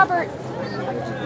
Robert.